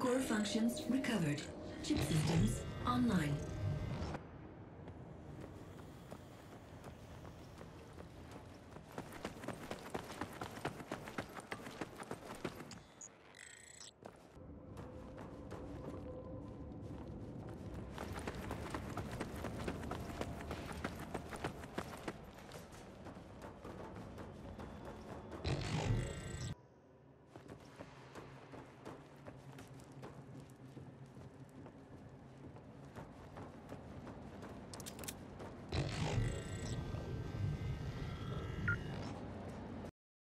Core functions recovered. Chip systems online.